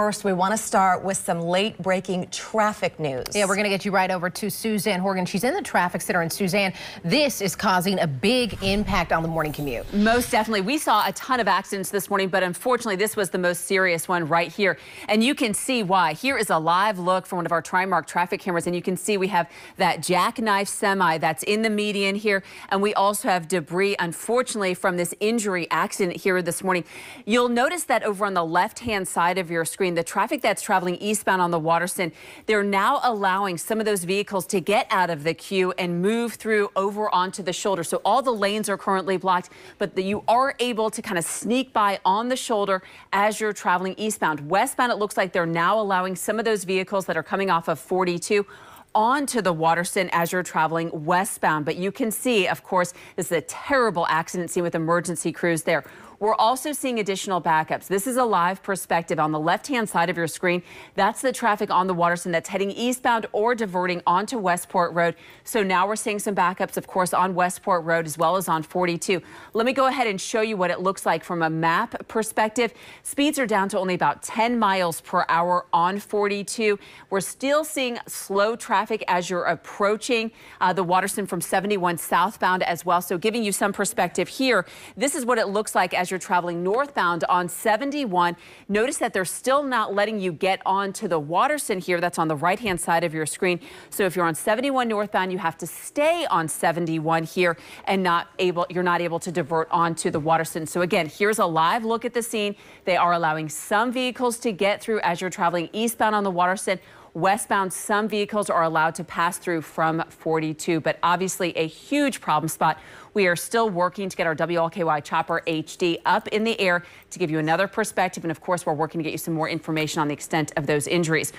first, we want to start with some late breaking traffic news. Yeah, we're going to get you right over to Suzanne Horgan. She's in the traffic center. And Suzanne, this is causing a big impact on the morning commute. Most definitely. We saw a ton of accidents this morning, but unfortunately, this was the most serious one right here. And you can see why. Here is a live look from one of our TRIMARC traffic cameras. And you can see we have that jackknife semi that's in the median here. And we also have debris, unfortunately, from this injury accident here this morning. You'll notice that over on the left-hand side of your screen, the traffic that's traveling eastbound on the Watterson, they're now allowing some of those vehicles to get out of the queue and move through over onto the shoulder. So all the lanes are currently blocked, but the, you are able to kind of sneak by on the shoulder as you're traveling eastbound. Westbound, it looks like they're now allowing some of those vehicles that are coming off of 42 onto the Watterson as you're traveling westbound. But you can see, of course, this is a terrible accident scene with emergency crews there. We're also seeing additional backups. This is a live perspective on the left-hand side of your screen. That's the traffic on the Watterson that's heading eastbound or diverting onto Westport Road. So now we're seeing some backups, of course, on Westport Road as well as on 42. Let me go ahead and show you what it looks like from a map perspective. Speeds are down to only about 10 miles per hour on 42. We're still seeing slow traffic as you're approaching uh, the Watterson from 71 southbound as well. So giving you some perspective here, this is what it looks like as you're traveling northbound on 71. Notice that they're still not letting you get onto the Watterson here. That's on the right-hand side of your screen. So if you're on 71 northbound, you have to stay on 71 here and not able, you're not able to divert onto the Watterson. So again, here's a live look at the scene. They are allowing some vehicles to get through as you're traveling eastbound on the Watterson. Westbound, some vehicles are allowed to pass through from 42, but obviously a huge problem spot. We are still working to get our WLKY Chopper HD up in the air to give you another perspective. And of course, we're working to get you some more information on the extent of those injuries.